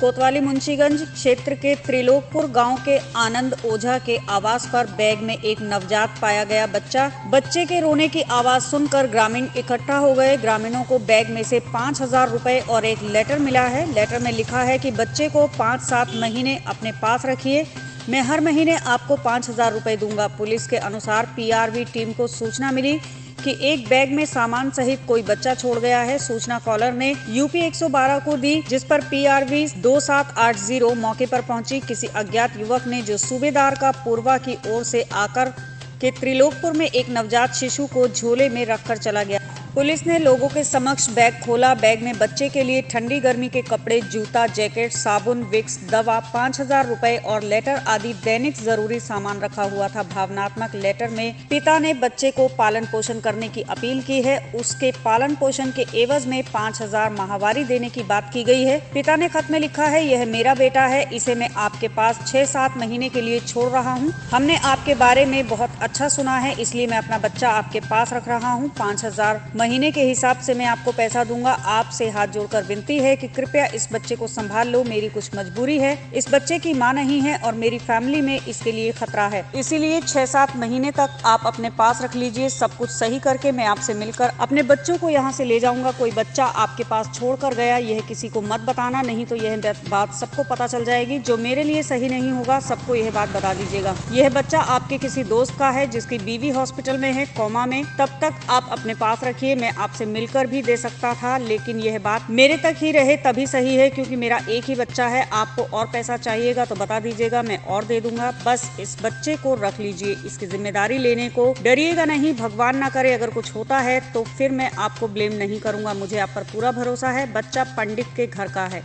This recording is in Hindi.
कोतवाली मुंशीगंज क्षेत्र के त्रिलोकपुर गाँव के आनंद ओझा के आवास पर बैग में एक नवजात पाया गया बच्चा। बच्चे के रोने की आवाज़ सुनकर ग्रामीण इकट्ठा हो गए। ग्रामीणों को बैग में से पाँच हज़ार रूपए और एक लेटर मिला है। लेटर में लिखा है कि बच्चे को पाँच सात महीने अपने पास रखिए। मैं हर महीने आपको पाँच हज़ार रुपए दूँगा। पुलिस के अनुसार पीआरवी टीम को सूचना मिली। कि एक बैग में सामान सहित कोई बच्चा छोड़ गया है, सूचना कॉलर ने यूपी 112 को दी, जिस पर पीआरवी 2780 मौके पर पहुँची। किसी अज्ञात युवक ने जो सूबेदार का पूर्वा की ओर से आकर के त्रिलोकपुर में एक नवजात शिशु को झोले में रखकर चला गया। पुलिस ने लोगों के समक्ष बैग खोला। बैग में बच्चे के लिए ठंडी गर्मी के कपड़े, जूता, जैकेट, साबुन, विक्स, दवा, पाँच हज़ार रूपए और लेटर आदि दैनिक ज़रूरी सामान रखा हुआ था। भावनात्मक लेटर में पिता ने बच्चे को पालन पोषण करने की अपील की है। उसके पालन पोषण के एवज में पाँच हज़ार माहवारी देने की बात की गई है। पिता ने खत में लिखा है, यह मेरा बेटा है, इसे मैं आपके पास छह सात महीने के लिए छोड़ रहा हूँ। हमने आपके बारे में बहुत अच्छा सुना है, इसलिए मैं अपना बच्चा आपके पास रख रहा हूँ। पाँच हज़ार महीने के हिसाब से मैं आपको पैसा दूँगा। आपसे हाथ जोड़कर विनती है कि कृपया इस बच्चे को संभाल लो। मेरी कुछ मजबूरी है। इस बच्चे की माँ नहीं है और मेरी फैमिली में इसके लिए खतरा है। इसीलिए छह सात महीने तक आप अपने पास रख लीजिए। सब कुछ सही करके मैं आपसे मिलकर अपने बच्चों को यहाँ से ले जाऊँगा। कोई बच्चा आपके पास छोड़ कर गया, यह किसी को मत बताना। नहीं तो यह बात सबको पता चल जाएगी। जो मेरे लिए सही नहीं होगा, सबको यह बात बता दीजिएगा। यह बच्चा आपके किसी दोस्त का है, जिसकी बीवी हॉस्पिटल में है, कोमा में। तब तक आप अपने पास रखिए। मैं आपसे मिलकर भी दे सकता था, लेकिन यह बात मेरे तक ही रहे तभी सही है, क्योंकि मेरा एक ही बच्चा है। आपको और पैसा चाहिएगा तो बता दीजिएगा, मैं और दे दूँगा। बस इस बच्चे को रख लीजिए। इसकी ज़िम्मेदारी लेने को डरिएगा नहीं, भगवान ना करे, अगर कुछ होता है तो फिर मैं आपको ब्लेम नहीं करूँगा। मुझे आप पर पूरा भरोसा है। बच्चा पंडित के घर का है।